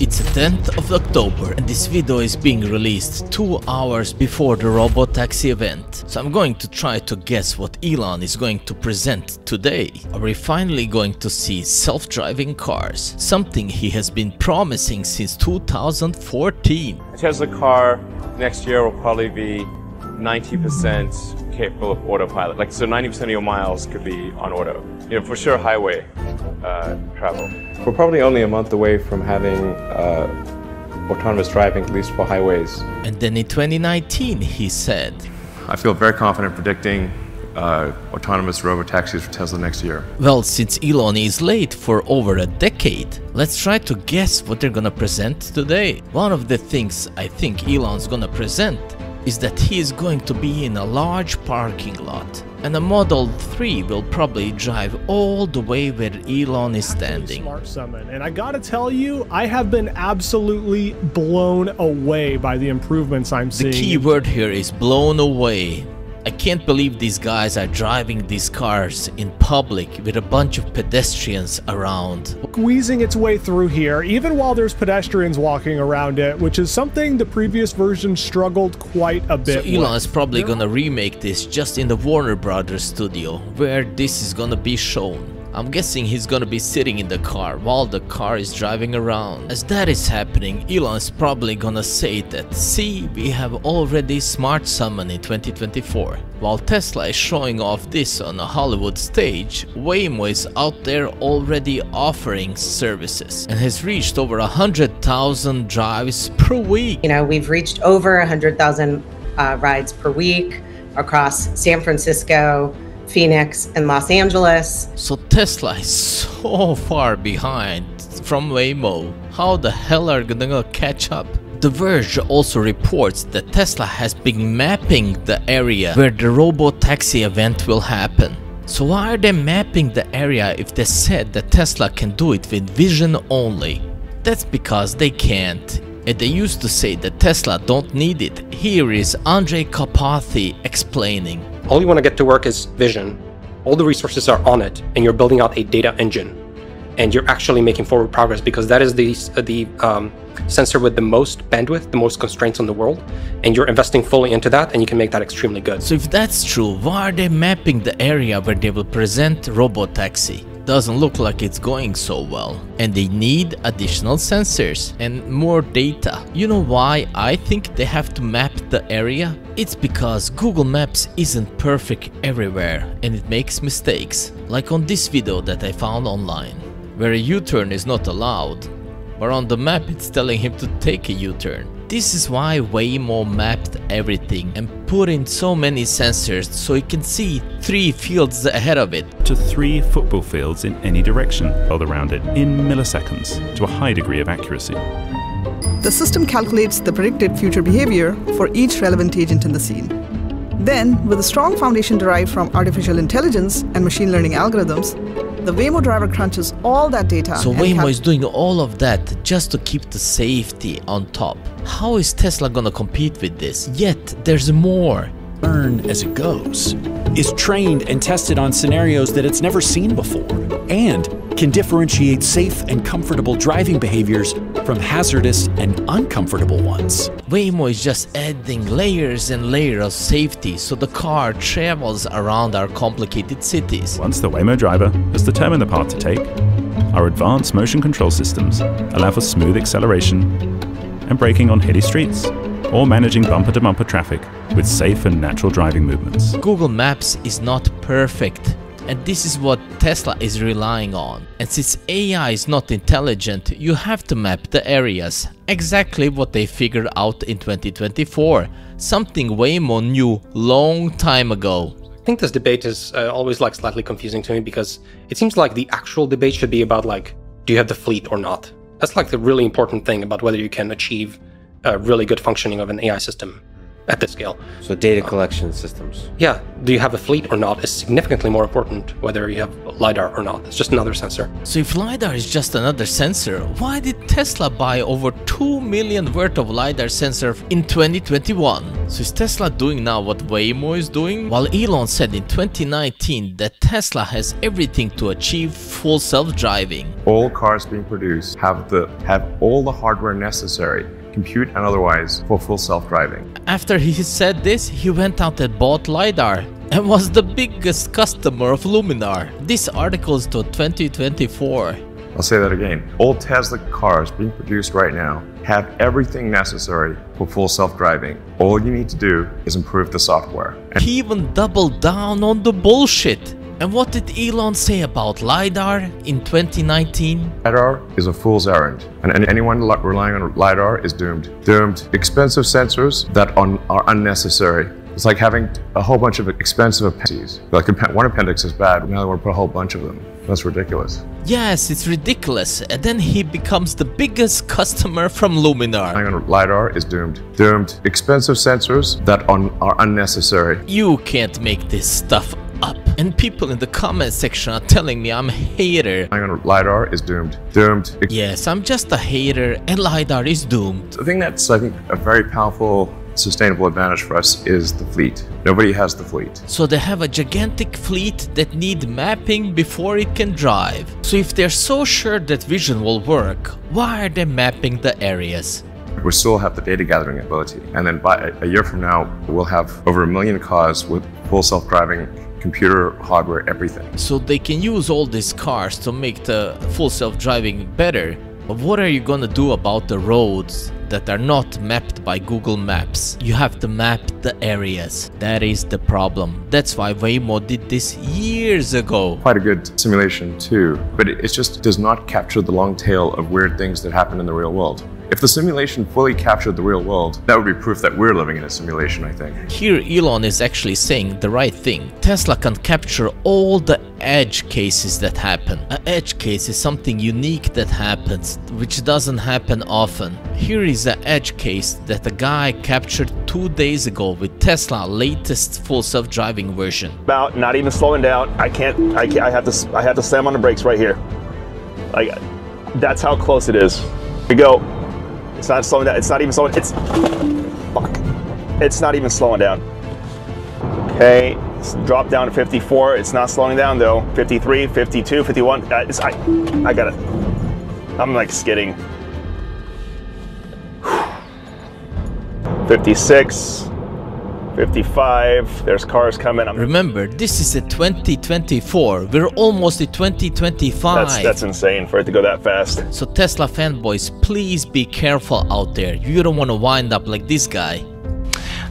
It's the 10th of October and this video is being released 2 hours before the Robotaxi event. So I'm going to try to guess what Elon is going to present today. Are we finally going to see self-driving cars? Something he has been promising since 2014. A Tesla car next year will probably be 90% capable of autopilot. Like, so 90% of your miles could be on auto. You know, for sure highway uh, travel. We're probably only a month away from having uh, autonomous driving, at least for highways. And then in 2019 he said, I feel very confident predicting uh, autonomous robotaxis for Tesla next year. Well, since Elon is late for over a decade, let's try to guess what they're gonna present today. One of the things I think Elon's gonna present is that he is going to be in a large parking lot and a Model 3 will probably drive all the way where Elon is standing. Smart Summon, and I gotta tell you, I have been absolutely blown away by the improvements I'm seeing. The key word here is blown away. I can't believe these guys are driving these cars in public with a bunch of pedestrians around. Squeezing its way through here, even while there's pedestrians walking around it, which is something the previous version struggled quite a bit So Elon with. is probably gonna remake this just in the Warner Brothers studio, where this is gonna be shown. I'm guessing he's gonna be sitting in the car while the car is driving around. As that is happening, Elon's probably gonna say that, see, we have already Smart Summon in 2024. While Tesla is showing off this on a Hollywood stage, Waymo is out there already offering services and has reached over 100,000 drives per week. You know, we've reached over 100,000 uh, rides per week across San Francisco, Phoenix, and Los Angeles. So Tesla is so far behind from Waymo. How the hell are they gonna catch up? The Verge also reports that Tesla has been mapping the area where the robo-taxi event will happen. So why are they mapping the area if they said that Tesla can do it with vision only? That's because they can't. And they used to say that Tesla don't need it. Here is Andrej Karpathy explaining. All you want to get to work is vision. All the resources are on it, and you're building out a data engine, and you're actually making forward progress because that is the the um, sensor with the most bandwidth, the most constraints on the world, and you're investing fully into that, and you can make that extremely good. So if that's true, why are they mapping the area where they will present Robotaxi? Doesn't look like it's going so well. And they need additional sensors and more data. You know why I think they have to map the area? It's because Google Maps isn't perfect everywhere and it makes mistakes. Like on this video that I found online, where a U-turn is not allowed, but on the map it's telling him to take a U-turn. This is why Waymo mapped everything and put in so many sensors so you can see three fields ahead of it. to three football fields in any direction held around it in milliseconds to a high degree of accuracy. The system calculates the predicted future behavior for each relevant agent in the scene. Then, with a strong foundation derived from artificial intelligence and machine learning algorithms, the Waymo driver crunches all that data. So Waymo is doing all of that just to keep the safety on top. How is Tesla gonna compete with this? Yet there's more. learn as it goes, is trained and tested on scenarios that it's never seen before, and can differentiate safe and comfortable driving behaviors from hazardous and uncomfortable ones. Waymo is just adding layers and layers of safety so the car travels around our complicated cities. Once the Waymo driver has determined the path to take, our advanced motion control systems allow for smooth acceleration and braking on hilly streets, or managing bumper to bumper traffic with safe and natural driving movements. Google Maps is not perfect. And this is what Tesla is relying on. And since AI is not intelligent, you have to map the areas. Exactly what they figured out in 2024. Something Waymo knew long time ago. I think this debate is uh, always like slightly confusing to me because it seems like the actual debate should be about like, do you have the fleet or not? That's like the really important thing about whether you can achieve a really good functioning of an AI system at this scale. So data collection systems. Yeah, do you have a fleet or not is significantly more important whether you have LiDAR or not. It's just another sensor. So if LiDAR is just another sensor, why did Tesla buy over 2 million worth of LiDAR sensor in 2021? So is Tesla doing now what Waymo is doing? While Elon said in 2019 that Tesla has everything to achieve full self-driving. all cars being produced have the have all the hardware necessary, compute and otherwise, for full self-driving. After he said this, he went out and bought LiDAR and was the biggest customer of Luminar. This article is to 2024. I'll say that again. All Tesla cars being produced right now have everything necessary for full self-driving. All you need to do is improve the software. And He even doubled down on the bullshit. And what did Elon say about LiDAR in 2019? LiDAR is a fool's errand, and anyone relying on LiDAR is doomed. Doomed. Expensive sensors that are unnecessary. It's like having a whole bunch of expensive appendices. Like one appendix is bad, now they want to put a whole bunch of them. That's ridiculous. Yes, it's ridiculous. And then he becomes the biggest customer from Luminar. LiDAR is doomed. Doomed. Expensive sensors that are unnecessary. You can't make this stuff up. And people in the comment section are telling me I'm a hater. Relying on LiDAR is doomed. Doomed. Yes, I'm just a hater and LiDAR is doomed. The thing that's, I think, a very powerful sustainable advantage for us is the fleet. Nobody has the fleet. So they have a gigantic fleet that need mapping before it can drive. So if they're so sure that vision will work, why are they mapping the areas? We still have the data gathering ability. And then by a year from now, we'll have over a million cars with full self-driving computer, hardware, everything. So they can use all these cars to make the full self-driving better. But what are you gonna do about the roads that are not mapped by Google Maps? You have to map the areas. That is the problem. That's why Waymo did this years ago. Quite a good simulation too, but it, it just does not capture the long tail of weird things that happen in the real world. If the simulation fully captured the real world, that would be proof that we're living in a simulation, I think. Here Elon is actually saying the right thing. Tesla can capture all the edge cases that happen. An edge case is something unique that happens, which doesn't happen often. Here is an edge case that a guy captured two days ago with Tesla latest full self-driving version. about not even slowing down. I can't. I can't. I have to. I have to slam on the brakes right here. Like that's how close it is. We go. It's not slowing down. It's not even slowing. It's fuck. It's not even slowing down. Okay. Dropped down to 54. It's not slowing down though. 53, 52, 51. Uh, I. I got it. I'm like skidding. 56. 55. There's cars coming. I'm Remember, this is a 2024. We're almost at 2025. That's that's insane for it to go that fast. So Tesla fanboys, please be careful out there. You don't want to wind up like this guy.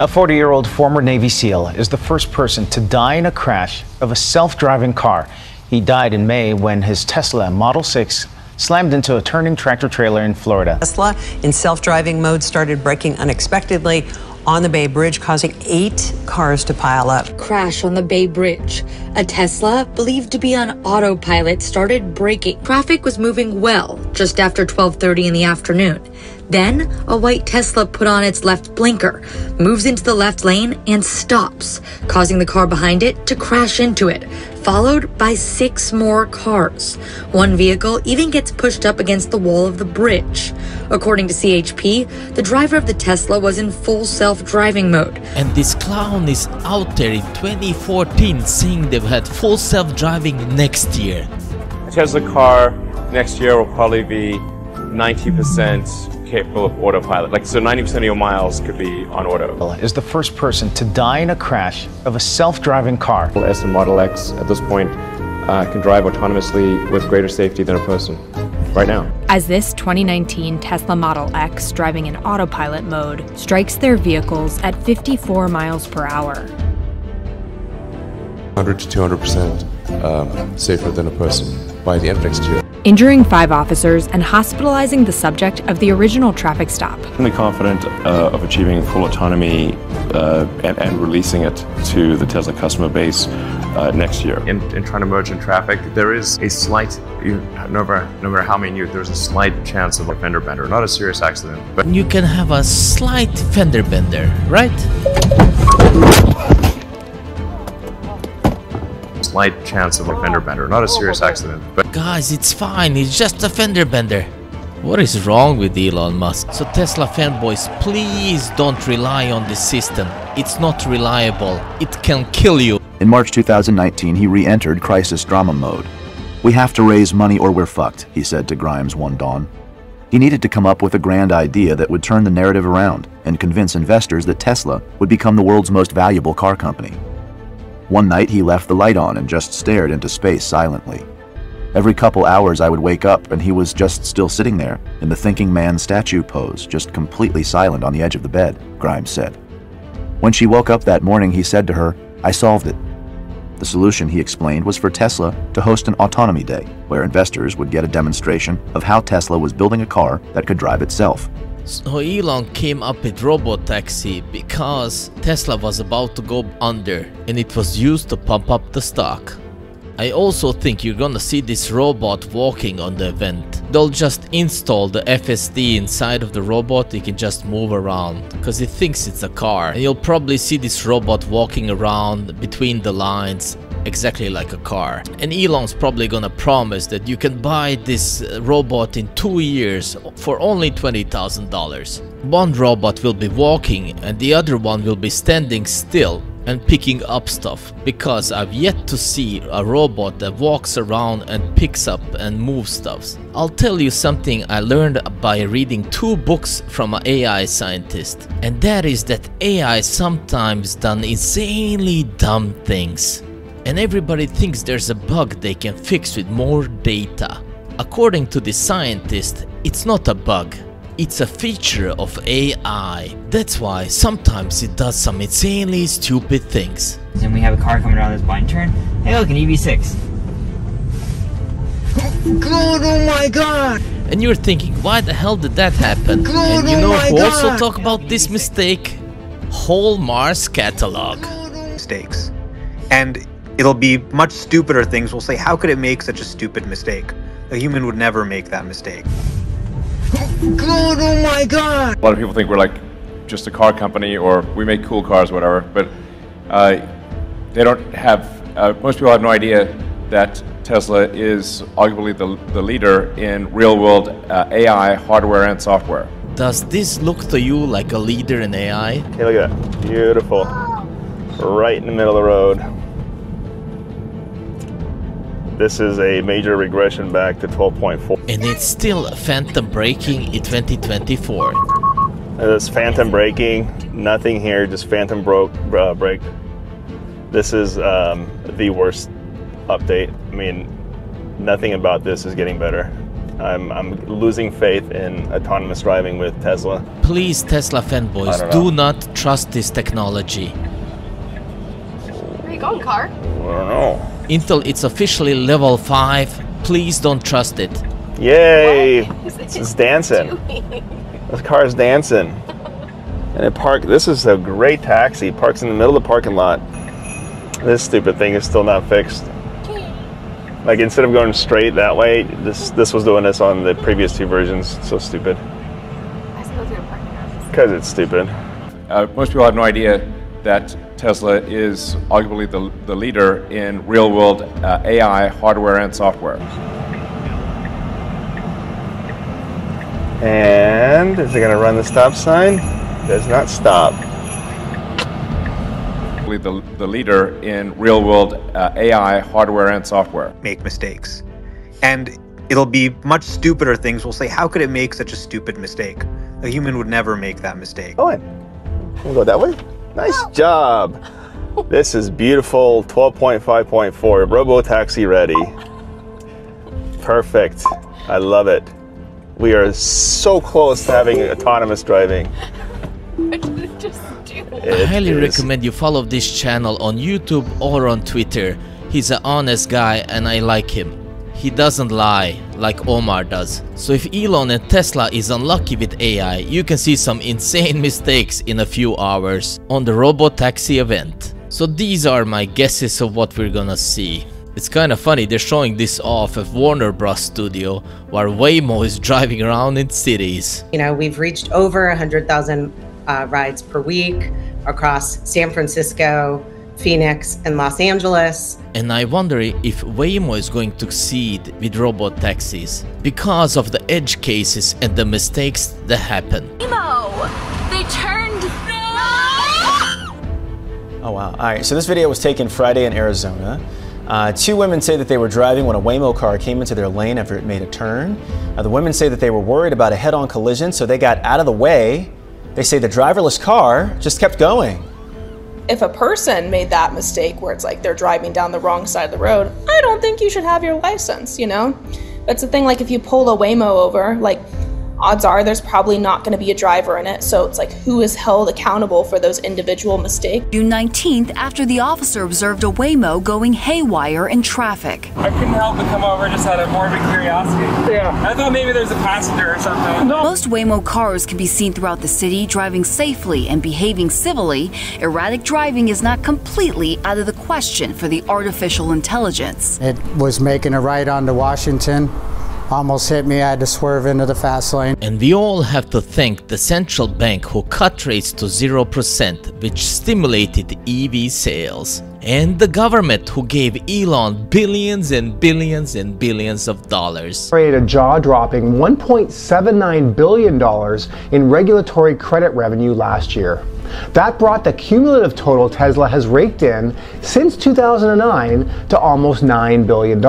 A 40 year old former Navy SEAL is the first person to die in a crash of a self driving car. He died in May when his Tesla Model S slammed into a turning tractor trailer in Florida. Tesla in self driving mode started braking unexpectedly on the Bay Bridge, causing eight cars to pile up. crash on the Bay Bridge. A Tesla, believed to be on autopilot, started braking. Traffic was moving well just after 12:30 in the afternoon. Then, a white Tesla put on its left blinker, moves into the left lane and stops, causing the car behind it to crash into it, followed by six more cars. One vehicle even gets pushed up against the wall of the bridge. According to CHP, the driver of the Tesla was in full self-driving mode. And this clown is out there in 2014 saying they've had full self-driving next year. A Tesla car next year will probably be 90% capable of autopilot. Like, so 90% of your miles could be on auto. Is the first person to die in a crash of a self driving car. S and Model X at this point uh, can drive autonomously with greater safety than a person right now. As this 2019 Tesla Model X driving in autopilot mode strikes their vehicles at 54 miles per hour. 100 to 200 percent um, safer than a person by the end of next year. Injuring five officers and hospitalizing the subject of the original traffic stop. Really confident uh, of achieving full autonomy uh, and, and releasing it to the Tesla customer base uh, next year. In, in trying to merge in traffic, there is a slight, you, no, matter, no matter how many you, there's a slight chance of a fender bender. Not a serious accident, but You can have a slight fender bender, right? Slight chance of a fender bender. Not a serious accident, but Guys, it's fine, it's just a fender bender. What is wrong with Elon Musk? So Tesla fanboys, please don't rely on this system. It's not reliable. It can kill you. In March 2019, he re entered Crisis Drama Mode. We have to raise money or we're fucked, he said to Grimes one dawn. He needed to come up with a grand idea that would turn the narrative around and convince investors that Tesla would become the world's most valuable car company. One night he left the light on and just stared into space silently. Every couple hours I would wake up and he was just still sitting there in the thinking man statue pose, just completely silent on the edge of the bed, Grimes said. When she woke up that morning, he said to her, I solved it. The solution, he explained, was for Tesla to host an autonomy day, where investors would get a demonstration of how Tesla was building a car that could drive itself. So Elon came up with Robotaxi because Tesla was about to go under and it was used to pump up the stock. I also think you're gonna see this robot walking on the event. They'll just install the FSD inside of the robot, it can just move around, cause it thinks it's a car. And you'll probably see this robot walking around between the lines, exactly like a car. And Elon's probably gonna promise that you can buy this uh, robot in two years for only $20,000. One robot will be walking and the other one will be standing still and picking up stuff because I've yet to see a robot that walks around and picks up and moves stuff. I'll tell you something I learned by reading two books from an AI scientist and that is that AI sometimes done insanely dumb things and everybody thinks there's a bug they can fix with more data. According to the scientist, it's not a bug, it's a feature of AI. That's why sometimes it does some insanely stupid things. And we have a car coming around this blind turn. Hey look, an EV6. God, oh my god! And you're thinking, why the hell did that happen? God, and you oh know my who also talk about this mistake? Whole Mars catalog. Oh mistakes. And it'll be much stupider things. We'll say, how could it make such a stupid mistake? A human would never make that mistake. God, oh my god! A lot of people think we're like just a car company or we make cool cars, whatever, but uh, they don't have, uh, most people have no idea that Tesla is arguably the, the leader in real world uh, AI hardware and software. Does this look to you like a leader in AI? Okay, look at that. Beautiful. Right in the middle of the road. This is a major regression back to 12.4. And it's still phantom braking in 2024. This phantom braking, nothing here, just phantom broke uh, brake. This is um, the worst update. I mean, nothing about this is getting better. I'm, I'm losing faith in autonomous driving with Tesla. Please, Tesla fanboys, don't do know. not trust this technology. Where you going, car? I don't know. Until it's officially level 5, please don't trust it. Yay! It's dancing. This car is dancing. And it park. This is a great taxi. Parks in the middle of the parking lot. This stupid thing is still not fixed. Like instead of going straight that way, this this was doing this on the previous two versions. So stupid. Because it's stupid. Uh, most people have no idea that Tesla is arguably the, the leader in real world uh, AI hardware and software. And is it going to run the stop sign? Does not stop. Arguably The, the leader in real world uh, AI hardware and software. Make mistakes. And it'll be much stupider things. We'll say, how could it make such a stupid mistake? A human would never make that mistake. Go in. We'll go that way. Nice job. This is beautiful 12.5.4 Robo Taxi ready. Perfect. I love it. We are so close to having autonomous driving. I highly is- recommend you follow this channel on YouTube or on Twitter. He's an honest guy and I like him. He doesn't lie like Omar does. So if Elon and Tesla is unlucky with AI, you can see some insane mistakes in a few hours on the Robotaxi event. So these are my guesses of what we're gonna see. It's kinda funny they're showing this off at Warner Bros. Studio while Waymo is driving around in cities. You know, we've reached over 100,000 uh, rides per week across San Francisco, Phoenix, and Los Angeles. And I wonder if Waymo is going to succeed with robot taxis because of the edge cases and the mistakes that happen. Emo! They turned. No! Oh wow. All right, so this video was taken Friday in Arizona. Uh, two women say that they were driving when a Waymo car came into their lane after it made a turn. Uh, the women say that they were worried about a head on collision, so they got out of the way. They say the driverless car just kept going. If a person made that mistake where it's like they're driving down the wrong side of the road, I don't think you should have your license, you know? That's the thing, like if you pull a Waymo over, like odds are there's probably not going to be a driver in it. So it's like who is held accountable for those individual mistakes? June 19th, after the officer observed a Waymo going haywire in traffic. I couldn't help but come over just out of morbid curiosity. Yeah. I thought maybe there's a passenger or something. No. Most Waymo cars can be seen throughout the city driving safely and behaving civilly. Erratic driving is not completely out of the question for the artificial intelligence. It was making a right onto Washington almost hit me. I had to swerve into the fast lane. And we all have to thank the central bank who cut rates to 0%, which stimulated EV sales. And the government who gave Elon billions and billions and billions of dollars. Created a jaw-dropping $1.79 billion in regulatory credit revenue last year. That brought the cumulative total Tesla has raked in since 2009 to almost $9 billion.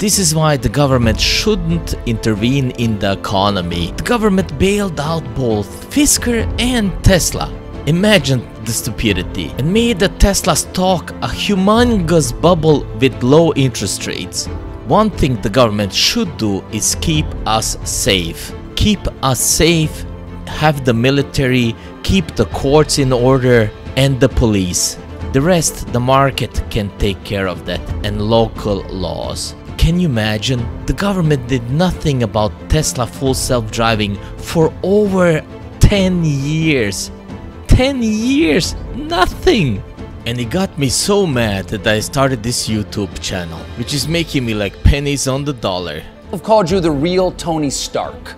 This is why the government shouldn't intervene in the economy. The government bailed out both Fisker and Tesla. Imagine the stupidity and made the Tesla stock a humongous bubble with low interest rates. One thing the government should do is keep us safe. Keep us safe, have the military, keep the courts in order, and the police. The rest, the market can take care of that and local laws. Can you imagine? The government did nothing about Tesla full self-driving for over 10 years. 10 years! Nothing! And it got me so mad that I started this YouTube channel, which is making me like pennies on the dollar. I've called you the real Tony Stark.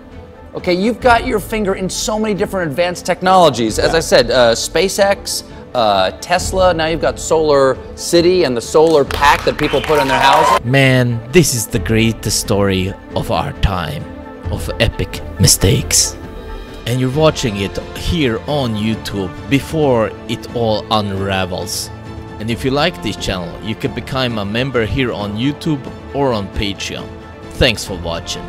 Okay, you've got your finger in so many different advanced technologies. As I said, uh, SpaceX, uh, Tesla, now you've got Solar City and the solar pack that people put in their houses. Man, this is the greatest story of our time, of epic mistakes. And you're watching it here on YouTube before it all unravels. And if you like this channel, you can become a member here on YouTube or on Patreon. Thanks for watching.